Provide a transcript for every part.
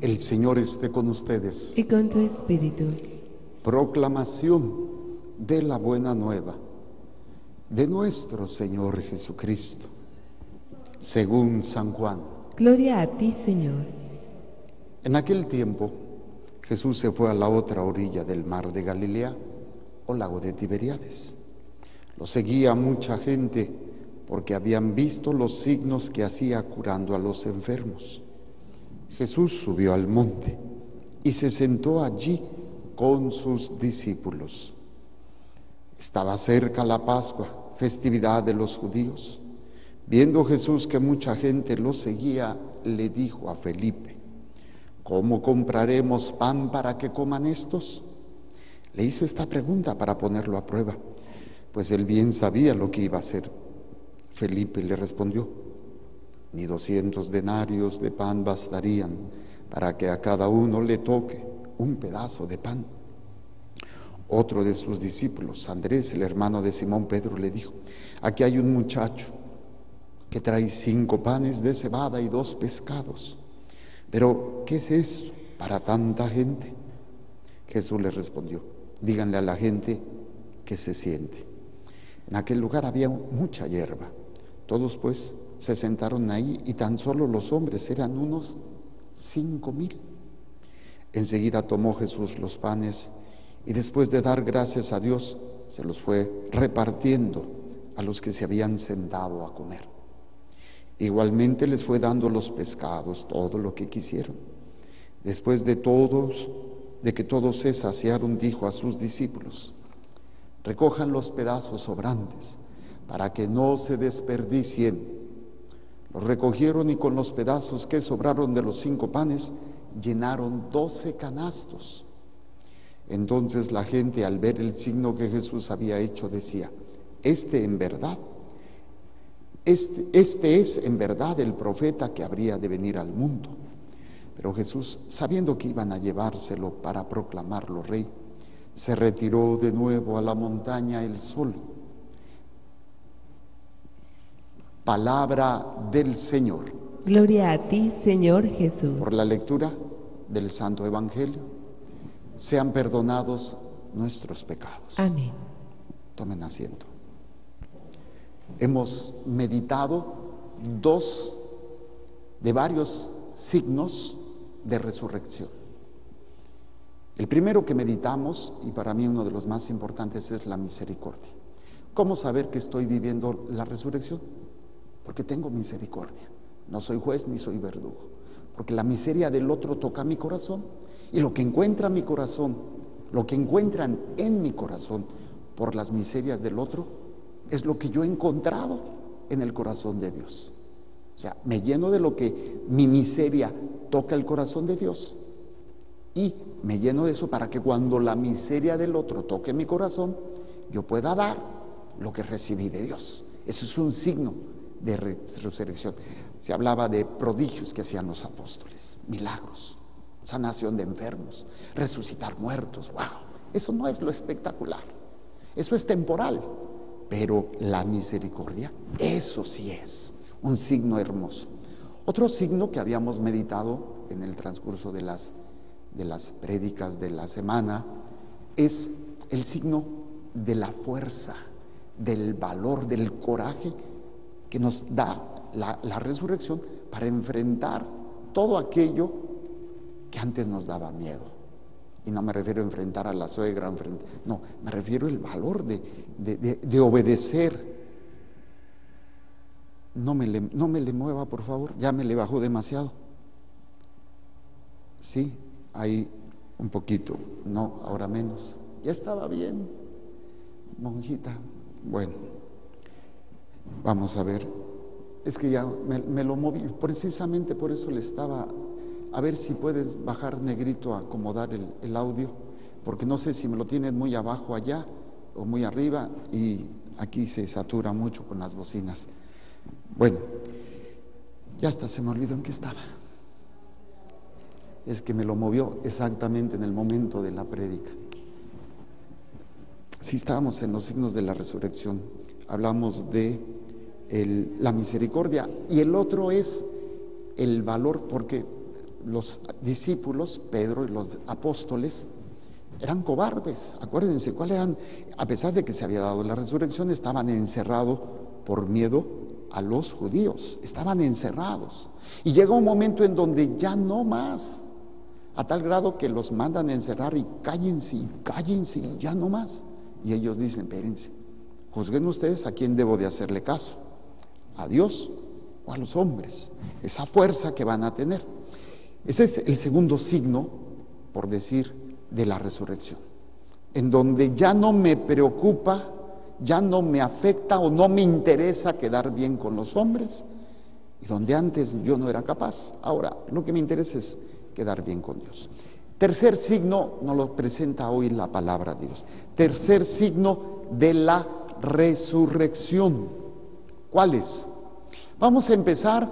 El Señor esté con ustedes. y con tu espíritu. Proclamación de la buena nueva de nuestro Señor Jesucristo, según San Juan. Gloria a ti, Señor. En aquel tiempo, Jesús se fue a la otra orilla del mar de Galilea o lago de Tiberiades. Lo seguía mucha gente porque habían visto los signos que hacía curando a los enfermos. Jesús subió al monte y se sentó allí con sus discípulos. Estaba cerca la Pascua, festividad de los judíos. Viendo Jesús que mucha gente lo seguía, le dijo a Felipe, ¿cómo compraremos pan para que coman estos? Le hizo esta pregunta para ponerlo a prueba, pues él bien sabía lo que iba a hacer. Felipe le respondió, ni doscientos denarios de pan bastarían para que a cada uno le toque un pedazo de pan. Otro de sus discípulos, Andrés, el hermano de Simón Pedro, le dijo, aquí hay un muchacho que trae cinco panes de cebada y dos pescados. Pero, ¿qué es eso para tanta gente? Jesús le respondió, díganle a la gente que se siente. En aquel lugar había mucha hierba. Todos pues se sentaron ahí y tan solo los hombres eran unos cinco mil. Enseguida tomó Jesús los panes y después de dar gracias a Dios se los fue repartiendo a los que se habían sentado a comer. Igualmente les fue dando los pescados, todo lo que quisieron. Después de todos, de que todos se saciaron, dijo a sus discípulos, recojan los pedazos sobrantes para que no se desperdicien. Los recogieron y con los pedazos que sobraron de los cinco panes llenaron doce canastos. Entonces la gente al ver el signo que Jesús había hecho decía, este en verdad, este, este es en verdad el profeta que habría de venir al mundo. Pero Jesús, sabiendo que iban a llevárselo para proclamarlo rey, se retiró de nuevo a la montaña el sol. Palabra del Señor. Gloria a ti, Señor Jesús. Por la lectura del Santo Evangelio, sean perdonados nuestros pecados. Amén. Tomen asiento. Hemos meditado dos de varios signos de resurrección. El primero que meditamos, y para mí uno de los más importantes, es la misericordia. ¿Cómo saber que estoy viviendo la resurrección? Porque tengo misericordia. No soy juez ni soy verdugo. Porque la miseria del otro toca mi corazón. Y lo que encuentra mi corazón, lo que encuentran en mi corazón por las miserias del otro, es lo que yo he encontrado en el corazón de Dios. O sea, me lleno de lo que mi miseria toca el corazón de Dios. Y me lleno de eso para que cuando la miseria del otro toque mi corazón, yo pueda dar lo que recibí de Dios. Eso es un signo de resurrección. Se hablaba de prodigios que hacían los apóstoles, milagros, sanación de enfermos, resucitar muertos. ¡Wow! Eso no es lo espectacular. Eso es temporal. Pero la misericordia, eso sí es un signo hermoso. Otro signo que habíamos meditado en el transcurso de las, de las prédicas de la semana es el signo de la fuerza, del valor, del coraje que nos da la, resurrección para enfrentar todo aquello que antes nos daba miedo. Y no me refiero a enfrentar a la suegra, no, me refiero al valor de, de, de, de obedecer. No me, le, no me le mueva, por favor, ya me le bajó demasiado. Sí, ahí un poquito, no, ahora menos. Ya estaba bien, monjita. Bueno, vamos a ver. Es que ya me, lo moví, precisamente por eso le estaba a ver si puedes bajar negrito a acomodar el, el, audio, porque no sé si me lo tienen muy abajo allá o muy arriba y aquí se satura mucho con las bocinas. Bueno, ya hasta se me olvidó en qué estaba. Es que me lo movió exactamente en el momento de la prédica. Si estábamos en los signos de la resurrección, hablamos de el, la misericordia y el otro es el valor, porque los discípulos, Pedro y los apóstoles, eran cobardes. Acuérdense, ¿cuál eran? A pesar de que se había dado la resurrección, estaban encerrados por miedo a los judíos. Estaban encerrados. Y llega un momento en donde ya no más. A tal grado que los mandan a encerrar y cállense, cállense, y ya no más. Y ellos dicen, espérense, juzguen ustedes a quién debo de hacerle caso. A Dios o a los hombres. Esa fuerza que van a tener. Ese es el segundo signo, por decir, de la resurrección, en donde ya no me preocupa, ya no me afecta o no me interesa quedar bien con los hombres, y donde antes yo no era capaz, ahora lo que me interesa es quedar bien con Dios. Tercer signo nos lo presenta hoy la palabra de Dios. Tercer signo de la resurrección. ¿Cuál es? Vamos a empezar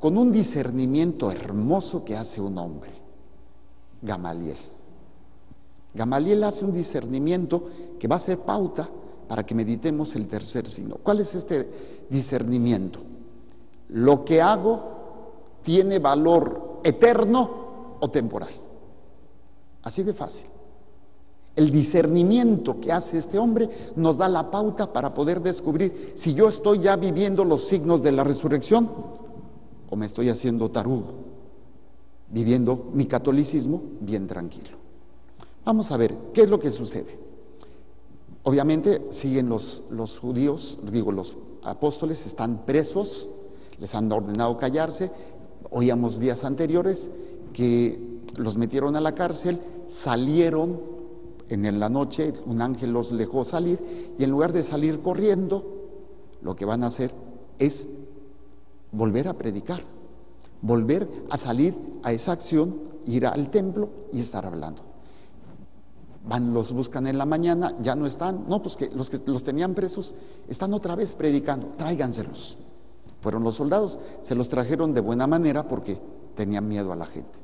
con un discernimiento hermoso que hace un hombre, Gamaliel. Gamaliel hace un discernimiento que va a ser pauta para que meditemos el tercer signo. ¿Cuál es este discernimiento? Lo que hago tiene valor eterno o temporal. Así de fácil. El discernimiento que hace este hombre nos da la pauta para poder descubrir si yo estoy ya viviendo los signos de la resurrección o me estoy haciendo tarugo, viviendo mi catolicismo bien tranquilo. Vamos a ver, ¿qué es lo que sucede? Obviamente siguen los, los judíos, digo, los apóstoles están presos, les han ordenado callarse. Oíamos días anteriores que los metieron a la cárcel, salieron en la noche, un ángel los dejó salir y en lugar de salir corriendo, lo que van a hacer es volver a predicar, volver a salir a esa acción, ir al templo y estar hablando. Van, los buscan en la mañana, ya no están, no, pues que los que los tenían presos están otra vez predicando, tráiganselos. Fueron los soldados, se los trajeron de buena manera porque tenían miedo a la gente.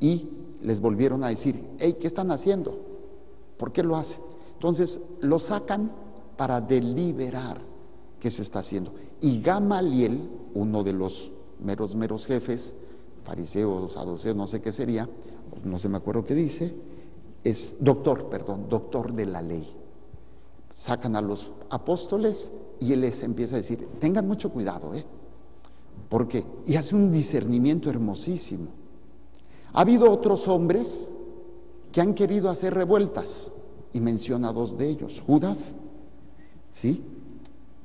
Y les volvieron a decir, hey, ¿qué están haciendo? ¿Por qué lo hacen? Entonces lo sacan para deliberar qué se está haciendo. Y Gamaliel, uno de los meros, meros jefes, fariseos, saduceos, no sé qué sería, no sé, me acuerdo qué dice, es doctor, perdón, doctor de la ley. Sacan a los apóstoles y él les empieza a decir, tengan mucho cuidado, ¿eh? Porque, y hace un discernimiento hermosísimo. Ha habido otros hombres que han querido hacer revueltas y menciona dos de ellos, Judas, ¿sí?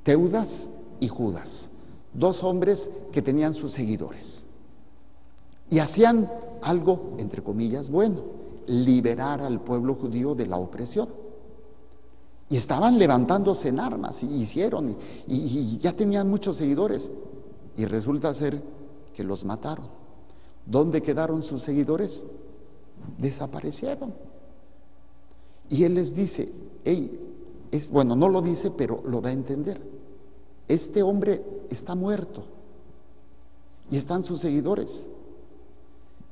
Teudas y Judas, dos hombres que tenían sus seguidores y hacían algo, entre comillas, bueno liberar al pueblo judío de la opresión. Y estaban levantándose en armas y hicieron, y, ya tenían muchos seguidores. Y resulta ser que los mataron. ¿Dónde quedaron sus seguidores? Desaparecieron. Y él les dice, hey, es, bueno, no lo dice, pero lo da a entender. Este hombre está muerto y están sus seguidores.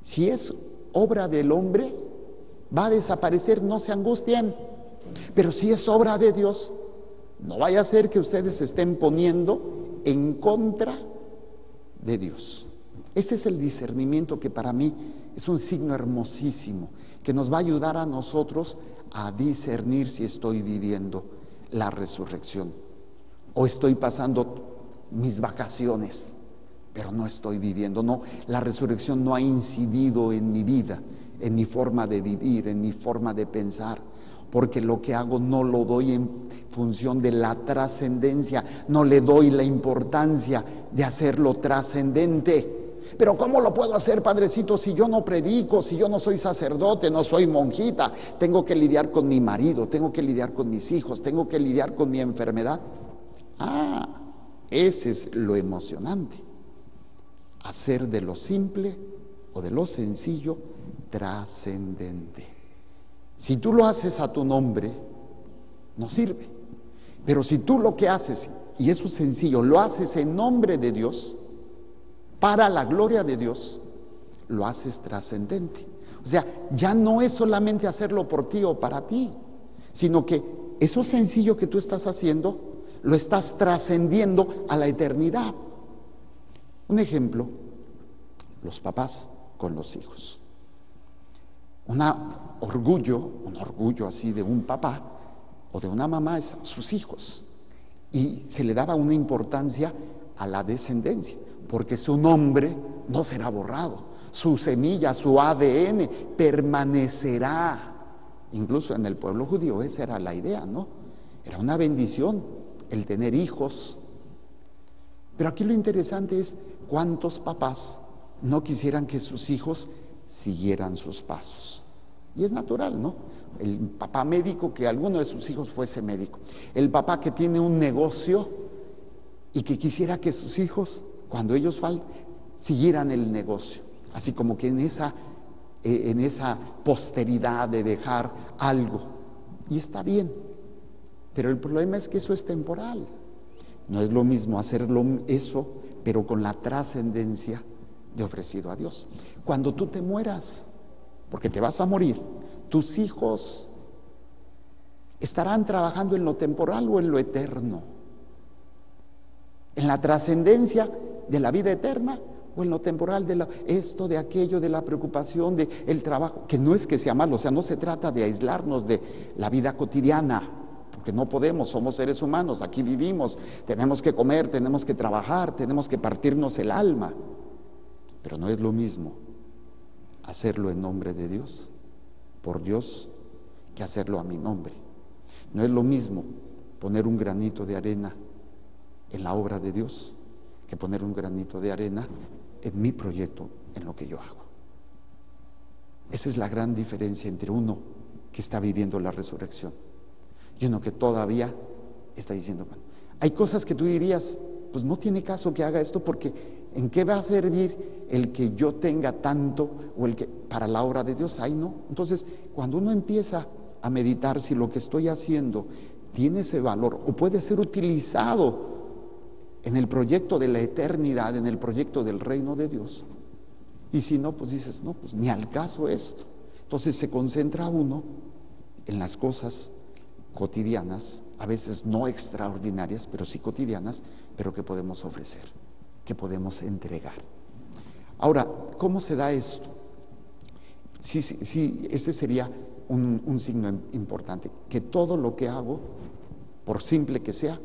Si es obra del hombre, va a desaparecer, no se angustien. Pero si es obra de Dios, no vaya a ser que ustedes se estén poniendo en contra de Dios. Ese es el discernimiento que para mí es un signo hermosísimo, que nos va a ayudar a nosotros a discernir si estoy viviendo la resurrección o estoy pasando mis vacaciones, pero no estoy viviendo. No, la resurrección no ha incidido en mi vida en mi forma de vivir, en mi forma de pensar, porque lo que hago no lo doy en función de la trascendencia, no le doy la importancia de hacerlo trascendente. Pero ¿cómo lo puedo hacer, Padrecito, si yo no predico, si yo no soy sacerdote, no soy monjita? Tengo que lidiar con mi marido, tengo que lidiar con mis hijos, tengo que lidiar con mi enfermedad. Ah, ese es lo emocionante. Hacer de lo simple o de lo sencillo trascendente. Si tú lo haces a tu nombre, no sirve. Pero si tú lo que haces, y eso es sencillo, lo haces en nombre de Dios, para la gloria de Dios, lo haces trascendente. O sea, ya no es solamente hacerlo por ti o para ti, sino que eso sencillo que tú estás haciendo, lo estás trascendiendo a la eternidad. Un ejemplo, los papás con los hijos. Un orgullo, un orgullo así de un papá o de una mamá es sus hijos. Y se le daba una importancia a la descendencia, porque su nombre no será borrado, su semilla, su ADN permanecerá. Incluso en el pueblo judío esa era la idea, ¿no? Era una bendición el tener hijos. Pero aquí lo interesante es cuántos papás no quisieran que sus hijos siguieran sus pasos. Y es natural, ¿no? El papá médico, que alguno de sus hijos fuese médico. El papá que tiene un negocio y que quisiera que sus hijos, cuando ellos siguieran el negocio. Así como que en esa, eh, en esa posteridad de dejar algo. Y está bien. Pero el problema es que eso es temporal. No es lo mismo hacerlo eso, pero con la trascendencia de ofrecido a Dios. Cuando tú te mueras, porque te vas a morir, tus hijos estarán trabajando en lo temporal o en lo eterno, en la trascendencia de la vida eterna o en lo temporal de esto, de aquello, de la preocupación, de el trabajo, que no es que sea malo, o sea, no se trata de aislarnos de la vida cotidiana, porque no podemos, somos seres humanos, aquí vivimos, tenemos que comer, tenemos que trabajar, tenemos que partirnos el alma. Pero no es lo mismo hacerlo en nombre de Dios, por Dios, que hacerlo a mi nombre. No es lo mismo poner un granito de arena en la obra de Dios que poner un granito de arena en mi proyecto, en lo que yo hago. Esa es la gran diferencia entre uno que está viviendo la resurrección y uno que todavía está diciendo, bueno, hay cosas que tú dirías, pues no tiene caso que haga esto porque ¿en qué va a servir el que yo tenga tanto o el que para la obra de Dios? Ay, no. Entonces, cuando uno empieza a meditar si lo que estoy haciendo tiene ese valor o puede ser utilizado en el proyecto de la eternidad, en el proyecto del reino de Dios. Y si no, pues dices, no, pues ni al caso esto. Entonces se concentra uno en las cosas cotidianas, a veces no extraordinarias, pero sí cotidianas, pero que podemos ofrecer, que podemos entregar. Ahora, ¿cómo se da esto? Sí, sí, sí ese sería un, un signo importante, que todo lo que hago, por simple que sea,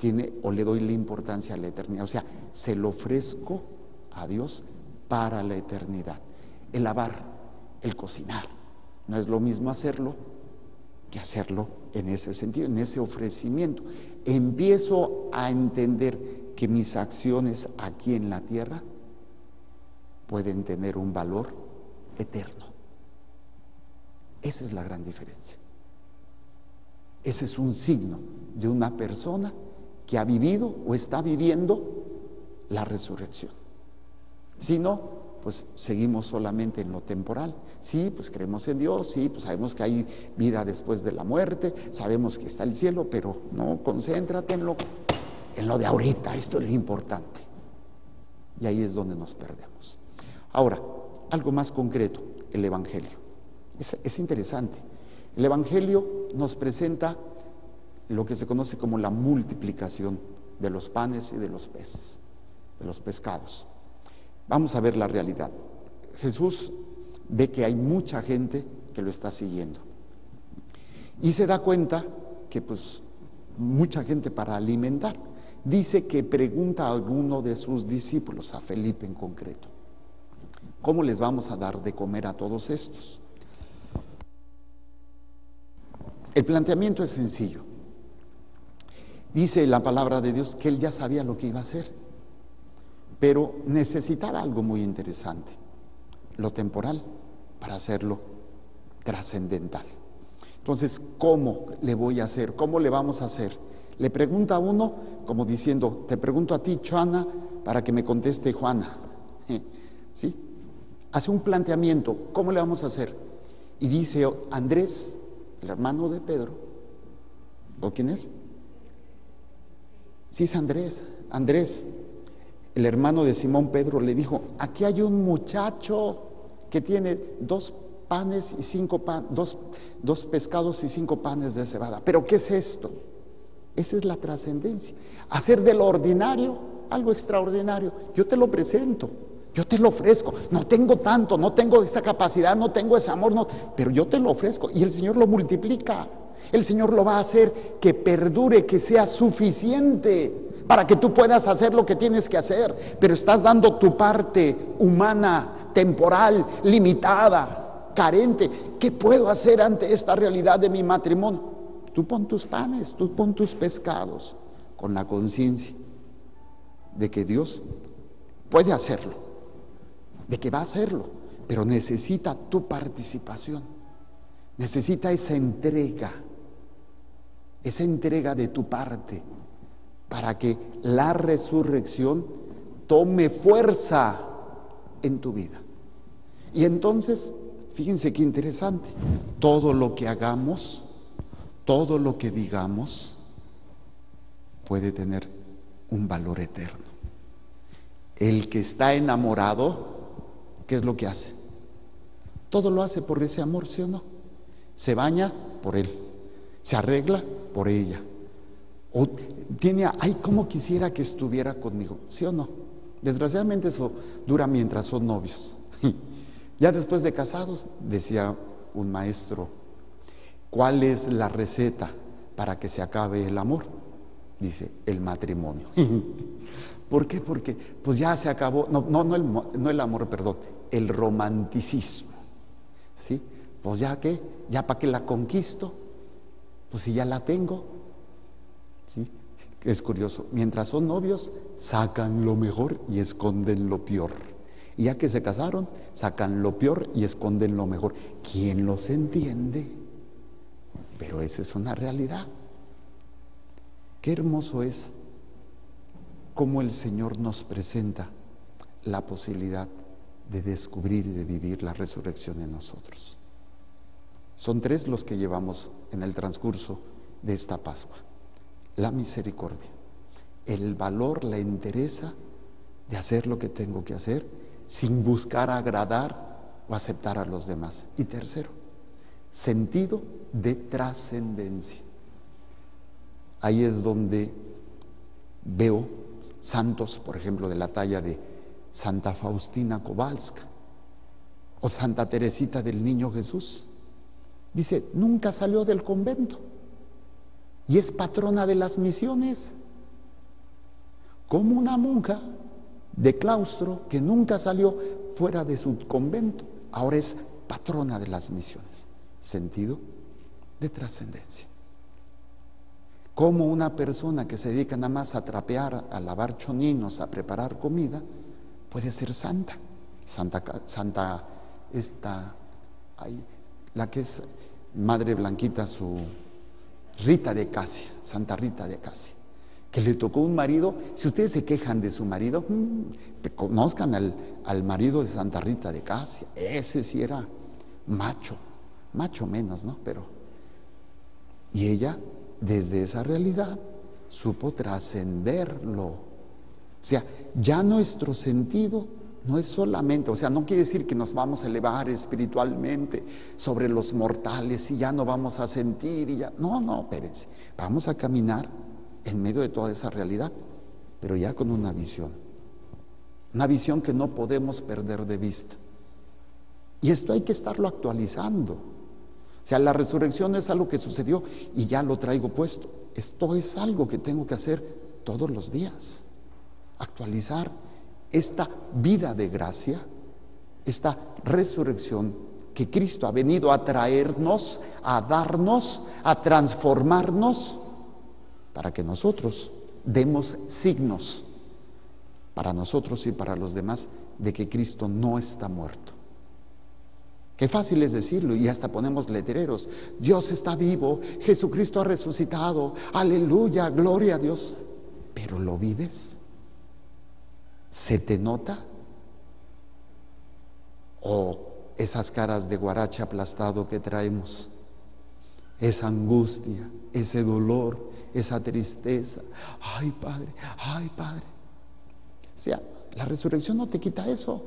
tiene o le doy la importancia a la eternidad. O sea, se lo ofrezco a Dios para la eternidad. El lavar, el cocinar, no es lo mismo hacerlo que hacerlo en ese sentido, en ese ofrecimiento. Empiezo a entender que mis acciones aquí en la tierra pueden tener un valor eterno. Esa es la gran diferencia. Ese es un signo de una persona que ha vivido o está viviendo la resurrección. Si no, pues seguimos solamente en lo temporal. Sí, pues creemos en Dios, sí, pues sabemos que hay vida después de la muerte, sabemos que está el cielo, pero no, concéntrate en lo, en lo de ahorita, esto es lo importante. Y ahí es donde nos perdemos. Ahora, algo más concreto, el Evangelio. Es, es interesante. El Evangelio nos presenta lo que se conoce como la multiplicación de los panes y de los peces, de los pescados. Vamos a ver la realidad. Jesús ve que hay mucha gente que lo está siguiendo. Y se da cuenta que pues mucha gente para alimentar. Dice que pregunta a alguno de sus discípulos, a Felipe en concreto, ¿cómo les vamos a dar de comer a todos estos? El planteamiento es sencillo. Dice la palabra de Dios que él ya sabía lo que iba a hacer. Pero necesitaba algo muy interesante, lo temporal, para hacerlo trascendental. Entonces, ¿cómo le voy a hacer? ¿Cómo le vamos a hacer? Le pregunta a uno como diciendo, te pregunto a ti, Juana, para que me conteste Juana. ¿Sí? Hace un planteamiento, ¿cómo le vamos a hacer? Y dice Andrés, el hermano de Pedro, ¿o quién es? Sí, es Andrés, Andrés, el hermano de Simón Pedro le dijo, aquí hay un muchacho que tiene dos panes y cinco pan, dos, dos pescados y cinco panes de cebada. Pero ¿qué es esto? Esa es la trascendencia. Hacer de lo ordinario algo extraordinario. Yo te lo presento. Yo te lo ofrezco. No tengo tanto, no tengo esa capacidad, no tengo ese amor, no, pero yo te lo ofrezco. Y el Señor lo multiplica. El Señor lo va a hacer que perdure, que sea suficiente para que tú puedas hacer lo que tienes que hacer. Pero estás dando tu parte humana, temporal, limitada, carente. ¿Qué puedo hacer ante esta realidad de mi matrimonio? Tú pon tus panes, tú pon tus pescados con la conciencia de que Dios puede hacerlo, de que va a hacerlo, pero necesita tu participación, necesita esa entrega, esa entrega de tu parte para que la resurrección tome fuerza en tu vida. Y entonces, fíjense qué interesante, todo lo que hagamos, todo lo que digamos, puede tener un valor eterno. El que está enamorado, ¿qué es lo que hace? Todo lo hace por ese amor, ¿sí o no? Se baña por él, se arregla por ella. O tiene, ay, como quisiera que estuviera conmigo, ¿sí o no? Desgraciadamente eso dura mientras son novios. ya después de casados, decía un maestro, ¿cuál es la receta para que se acabe el amor? Dice, el matrimonio. ¿Por qué? Porque pues ya se acabó, no, no, no, el, no el amor, perdón, el romanticismo. ¿Sí? Pues ya qué, ya para que la conquisto, pues si ya la tengo. ¿Sí? Es curioso, mientras son novios, sacan lo mejor y esconden lo peor. Y ya que se casaron, sacan lo peor y esconden lo mejor. ¿Quién los entiende? Pero esa es una realidad. Qué hermoso es cómo el Señor nos presenta la posibilidad de descubrir y de vivir la resurrección en nosotros. Son tres los que llevamos en el transcurso de esta Pascua. La misericordia, el valor, la entereza de hacer lo que tengo que hacer sin buscar agradar o aceptar a los demás. Y tercero, sentido de trascendencia. Ahí es donde veo santos, por ejemplo, de la talla de Santa Faustina Kowalska o Santa Teresita del Niño Jesús. Dice, nunca salió del convento y es patrona de las misiones, como una monja de claustro que nunca salió fuera de su convento, ahora es patrona de las misiones. Sentido de trascendencia. Como una persona que se dedica nada más a trapear, a lavar choninos, a preparar comida, puede ser santa. Santa, santa esta, la que es Madre Blanquita, su Rita de Casia, Santa Rita de Casia, que le tocó un marido, si ustedes se quejan de su marido, mm, conozcan al, al marido de Santa Rita de Casia, ese sí era macho, macho menos, ¿no? Pero, y ella desde esa realidad supo trascenderlo. O sea, ya nuestro sentido no es solamente, o sea, no quiere decir que nos vamos a elevar espiritualmente sobre los mortales y ya no vamos a sentir y ya. No, no, espérense. Vamos a caminar en medio de toda esa realidad, pero ya con una visión. Una visión que no podemos perder de vista. Y esto hay que estarlo actualizando. O sea, la resurrección es algo que sucedió y ya lo traigo puesto. Esto es algo que tengo que hacer todos los días. Actualizar esta vida de gracia, esta resurrección que Cristo ha venido a traernos, a darnos, a transformarnos, para que nosotros demos signos para nosotros y para los demás de que Cristo no está muerto. Qué fácil es decirlo y hasta ponemos letreros. Dios está vivo, Jesucristo ha resucitado, aleluya, gloria a Dios. Pero lo vives. ¿Se te nota? O esas caras de guaracha aplastado que traemos, esa angustia, ese dolor, esa tristeza. Ay, Padre, ay, Padre. O sea, la resurrección no te quita eso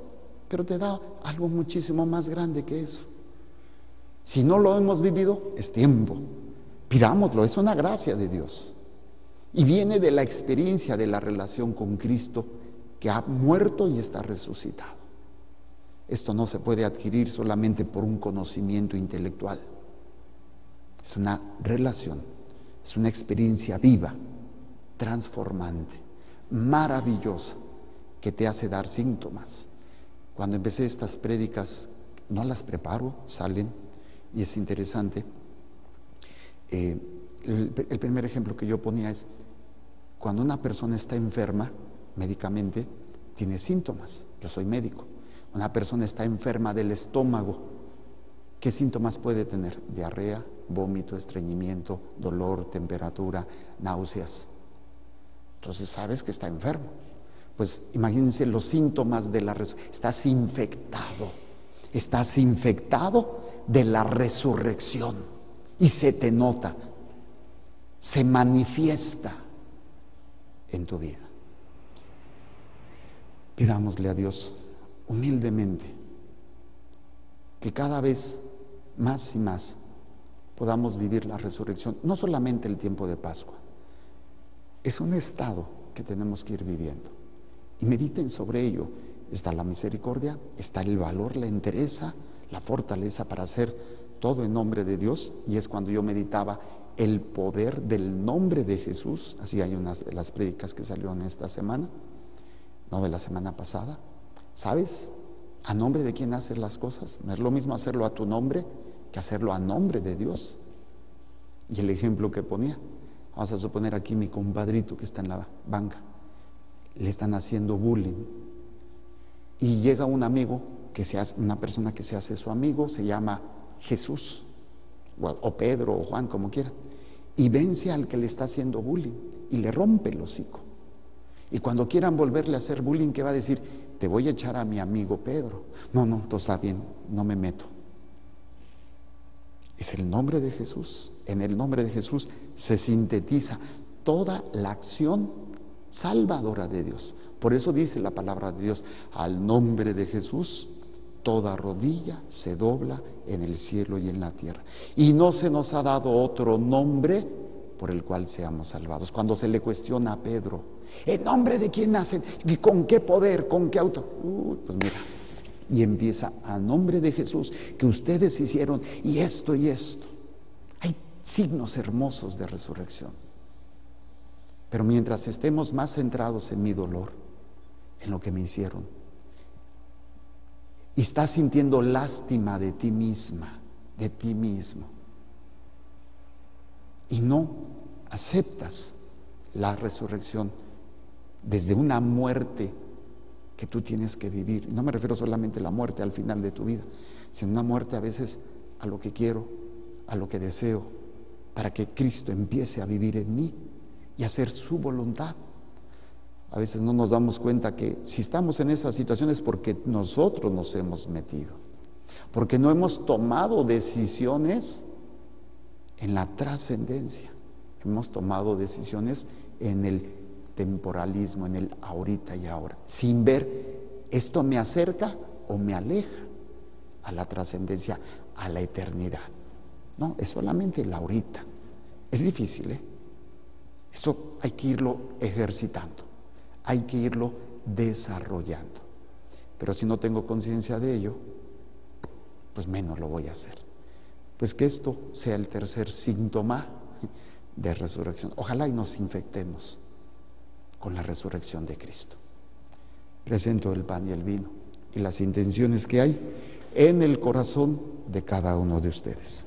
pero te da algo muchísimo más grande que eso. Si no lo hemos vivido, es tiempo. Pidámoslo, es una gracia de Dios. Y viene de la experiencia de la relación con Cristo que ha muerto y está resucitado. Esto no se puede adquirir solamente por un conocimiento intelectual. Es una relación, es una experiencia viva, transformante, maravillosa, que te hace dar síntomas. Cuando empecé estas prédicas, no las preparo, salen, y es interesante. Eh, el, el primer ejemplo que yo ponía es, cuando una persona está enferma médicamente, tiene síntomas. Yo soy médico. Una persona está enferma del estómago. ¿Qué síntomas puede tener? Diarrea, vómito, estreñimiento, dolor, temperatura, náuseas. Entonces sabes que está enfermo. Pues imagínense los síntomas de la resurrección. Estás infectado. Estás infectado de la resurrección. Y se te nota. Se manifiesta en tu vida. Pidámosle a Dios humildemente que cada vez más y más podamos vivir la resurrección, no solamente el tiempo de Pascua, es un estado que tenemos que ir viviendo. Y mediten sobre ello. Está la misericordia, está el valor, la entereza, la fortaleza para hacer todo en nombre de Dios. Y es cuando yo meditaba el poder del nombre de Jesús. Así hay unas de las prédicas que salieron esta semana, no de la semana pasada. ¿Sabes? ¿A nombre de quién haces las cosas? No es lo mismo hacerlo a tu nombre que hacerlo a nombre de Dios. Y el ejemplo que ponía, vamos a suponer aquí mi compadrito que está en la banca, le están haciendo bullying. Y llega un amigo, que se hace, una persona que se hace su amigo, se llama Jesús, o Pedro, o Juan, como quieran, y vence al que le está haciendo bullying y le rompe el hocico. Y cuando quieran volverle a hacer bullying, ¿qué va a decir? Te voy a echar a mi amigo Pedro. No, no, todo está bien, no me meto. Es el nombre de Jesús. En el nombre de Jesús se sintetiza toda la acción salvadora de Dios. Por eso dice la palabra de Dios, al nombre de Jesús, toda rodilla se dobla en el cielo y en la tierra. Y no se nos ha dado otro nombre por el cual seamos salvados. Cuando se le cuestiona a Pedro, ¿en nombre de quién nacen? ¿Y con qué poder? ¿Con qué auto? pues mira, y empieza a nombre de Jesús que ustedes hicieron y esto y esto. Hay signos hermosos de resurrección. Pero mientras estemos más centrados en mi dolor, en lo que me hicieron, y estás sintiendo lástima de ti misma, de ti mismo, y no aceptas la resurrección desde una muerte que tú tienes que vivir. No me refiero solamente a la muerte al final de tu vida, sino una muerte a veces a lo que quiero, a lo que deseo, para que Cristo empiece a vivir en mí y hacer su voluntad. A veces no nos damos cuenta que si estamos en esa situación es porque nosotros nos hemos metido, porque no hemos tomado decisiones en la trascendencia, hemos tomado decisiones en el temporalismo, en el ahorita y ahora, sin ver esto me acerca o me aleja a la trascendencia, a la eternidad. No, es solamente el ahorita. Es difícil, ¿eh? Esto hay que irlo ejercitando, hay que irlo desarrollando. Pero si no tengo conciencia de ello, pues menos lo voy a hacer. Pues que esto sea el tercer síntoma de resurrección. Ojalá y nos infectemos con la resurrección de Cristo. Presento el pan y el vino y las intenciones que hay en el corazón de cada uno de ustedes.